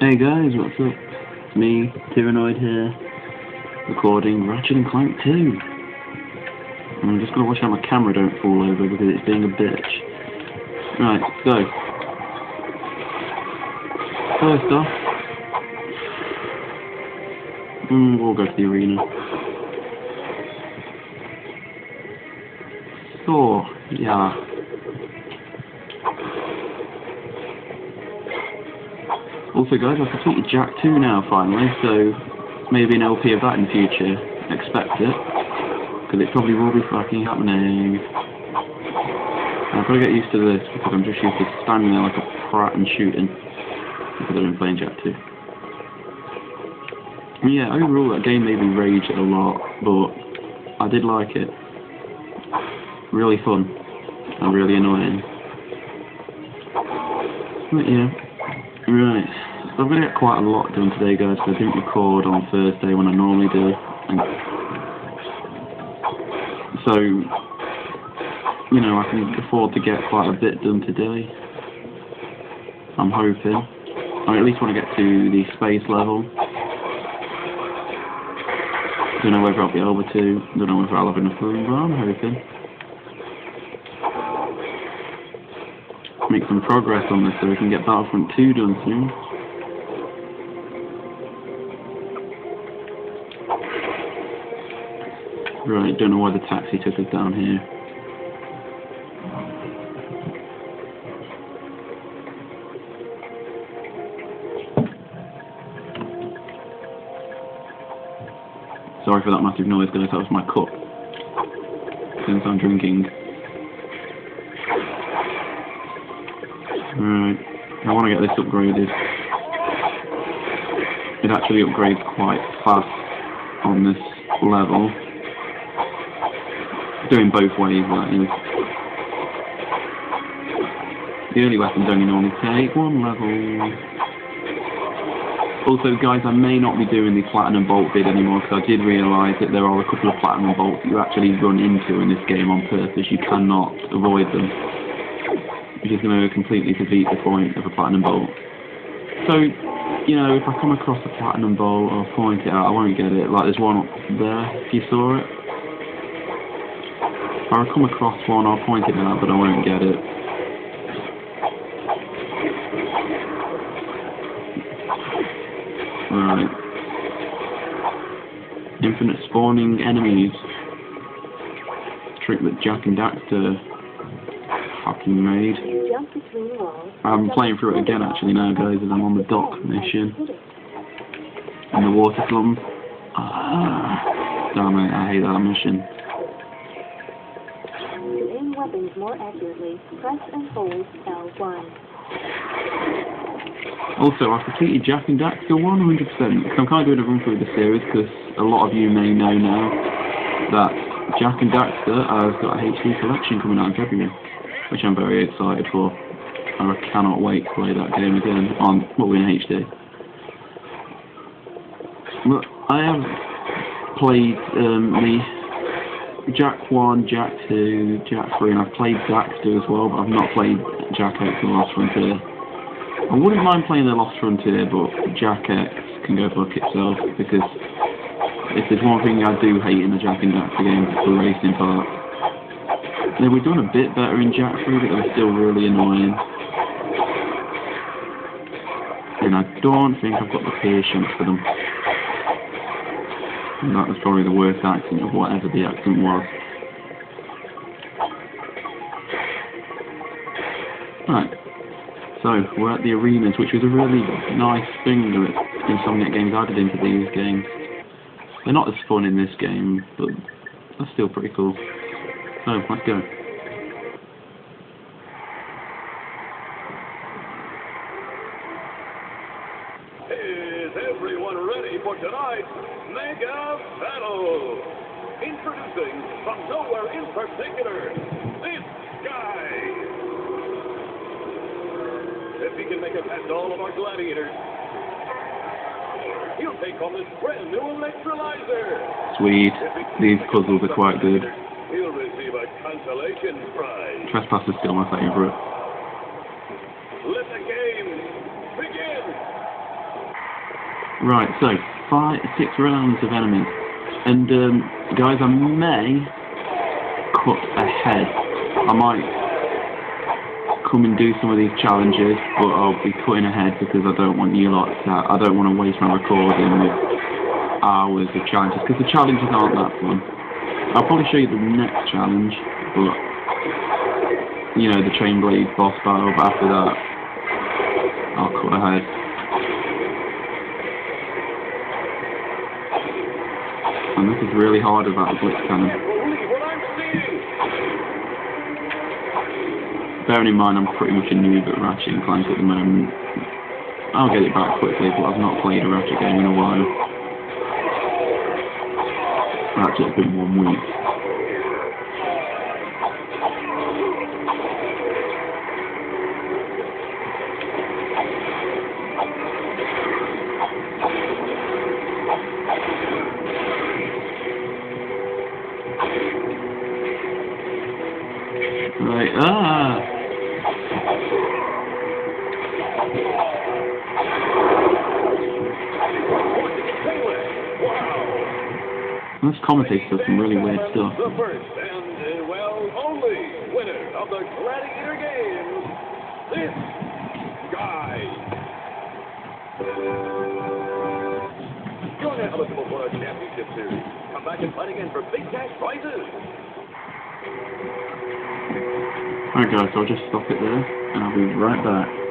Hey guys, what's up? It's me, Tyrannoid here, recording Ratchet and Clank 2. I'm just gonna watch out my camera don't fall over because it's being a bitch. Right, go. First off, mm, we'll go to the arena. So, yeah. Also guys, I've completed Jak 2 now finally, so maybe an LP of that in future. Expect it. Because it probably will be fucking happening. I've got to get used to this because I'm just used to standing there like a prat and shooting. Because I've been playing Jak 2. Yeah, overall that game made me rage a lot, but I did like it. Really fun. And really annoying. But yeah. Right. So I'm to get quite a lot done today, guys, I didn't record on Thursday when I normally do. So, you know, I can afford to get quite a bit done today. I'm hoping. I at least want to get to the space level. Don't know whether I'll be able to. Don't know whether I'll have enough room, but I'm hoping. Make some progress on this so we can get Battlefront 2 done soon. Right, don't know why the taxi took us down here. Sorry for that massive noise guys, that was my cup. Since I'm drinking. Right, I want to get this upgraded. It actually upgrades quite fast on this level. Doing both ways, that is. The early weapons only normally take one level. Also, guys, I may not be doing the Platinum Bolt vid anymore because I did realise that there are a couple of Platinum Bolts you actually run into in this game on purpose. You cannot avoid them which is going to completely defeat the point of a platinum bolt. So, you know, if I come across a platinum bolt, I'll point it out, I won't get it. Like, there's one up there, if you saw it. If I come across one, I'll point it out, but I won't get it. Right. Infinite spawning enemies. Trick that Jak and Daxter fucking made. I'm playing through it again actually now guys as I'm on the dock mission. In the water slum. Ah, damn it, I hate that mission. To aim weapons more accurately, press and hold L1. Also, I've completed Jak and Daxter 100%. so I'm kind of doing a run through the series because a lot of you may know now that Jak and Daxter has got a HD collection coming out in February which I'm very excited for. I cannot wait to play that game again on well in HD. But I have played um, the Jak 1, Jak 2, Jak 3, and I've played Jak 2 as well, but I've not played Jak X The Lost Frontier. I wouldn't mind playing The Lost Frontier, but Jak X can go fuck itself, because if there's one thing I do hate in the Jak and Daxter games, it's the racing part. They were doing a bit better in 3, but they were still really annoying. And I don't think I've got the patience for them. And that was probably the worst accent of whatever the accent was. Right. So, we're at the arenas, which was a really nice thing that Insomniac Games added into these games. They're not as fun in this game, but they're still pretty cool. So, let's go. Is everyone ready for tonight's Mega Battle? Introducing from nowhere in particular, this guy. If he can make it past all of our gladiators, he'll take on this brand new electrolyzer. Sweet. These puzzles are quite good. He'll receive a consolation prize. Trespass is still my favourite. let the game begin. Right, so five, six rounds of enemies, and um, guys, I may cut ahead. I might come and do some of these challenges, but I'll be cutting ahead because I don't want you lot to. I don't want to waste my recording with hours of challenges because the challenges aren't that fun. I'll probably show you the next challenge, but you know the Chainblade boss battle. But after that, I'll cut ahead. This is really hard about the blitz cannon. Bearing in mind I'm pretty much a noob at Ratchet and Clank at the moment. I'll get it back quickly, but I've not played a Ratchet game in a while. Ratchet's been one week. Right, ah! This commentator does some really weird stuff. The first and, uh, well, only winner of the Gladiator Games, this guy. Eligible for a championship series. Come back and fight again for big cash prizes. Alright guys, I'll just stop it there, and I'll be right back.